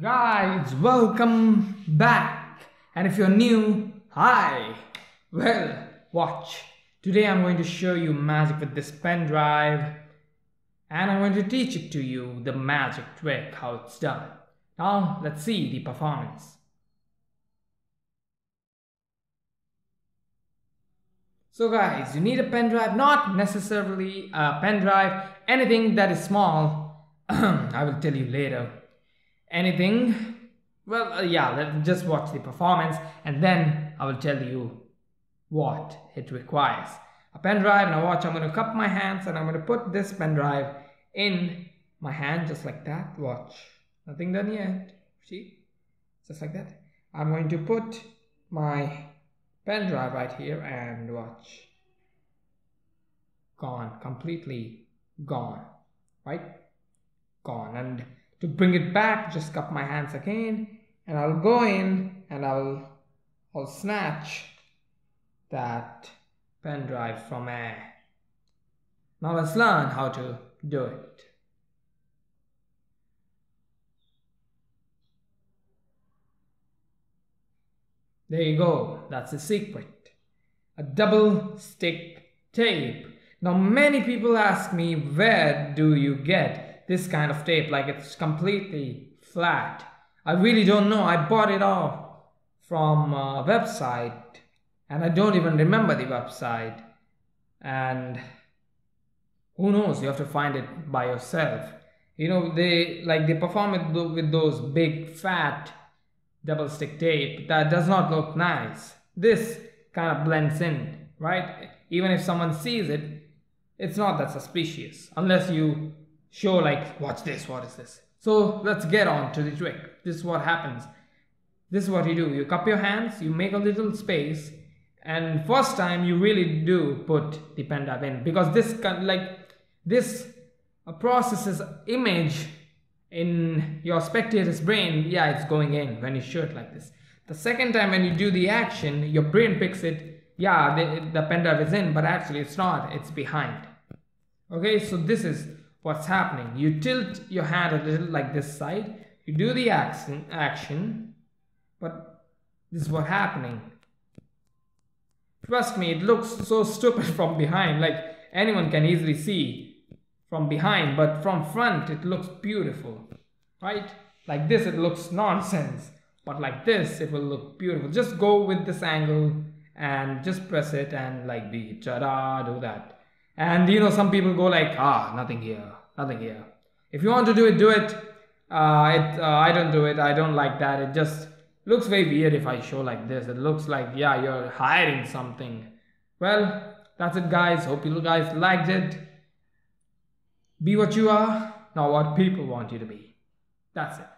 Guys, welcome back. And if you're new, hi. Well, watch. Today I'm going to show you magic with this pen drive. And I'm going to teach it to you, the magic trick, how it's done. Now, let's see the performance. So guys, you need a pen drive, not necessarily a pen drive, anything that is small. I will tell you later anything? Well uh, yeah let's just watch the performance and then i will tell you what it requires. A pen drive now watch i'm going to cup my hands and i'm going to put this pen drive in my hand just like that. Watch. Nothing done yet. See? Just like that. I'm going to put my pen drive right here and watch. Gone. Completely gone. Right? Gone. And to bring it back, just cup my hands again and I'll go in and I'll, I'll snatch that pen drive from air. Now let's learn how to do it. There you go, that's the secret. A double stick tape. Now many people ask me where do you get this kind of tape like it's completely flat. I really don't know. I bought it off from a website and I don't even remember the website. And who knows? You have to find it by yourself. You know they like they perform it with those big fat double stick tape that does not look nice. This kind of blends in right? Even if someone sees it it's not that suspicious unless you show like watch this what is this? So let's get on to the trick. This is what happens. This is what you do. You cup your hands you make a little space and first time you really do put the pen drive in. Because this like this processes image in your spectator's brain yeah it's going in when you show it like this. The second time when you do the action your brain picks it yeah the, the is in but actually it's not. It's behind. Okay so this is what's happening. You tilt your hand a little like this side, you do the action, action but this is what's happening. Trust me, it looks so stupid from behind, like anyone can easily see from behind, but from front it looks beautiful, right? Like this it looks nonsense, but like this it will look beautiful. Just go with this angle and just press it and like the ta-da, do that. And you know, some people go like, ah, nothing here, nothing here. If you want to do it, do it. Uh, it uh, I don't do it. I don't like that. It just looks very weird if I show like this. It looks like, yeah, you're hiding something. Well, that's it, guys. Hope you guys liked it. Be what you are, not what people want you to be. That's it.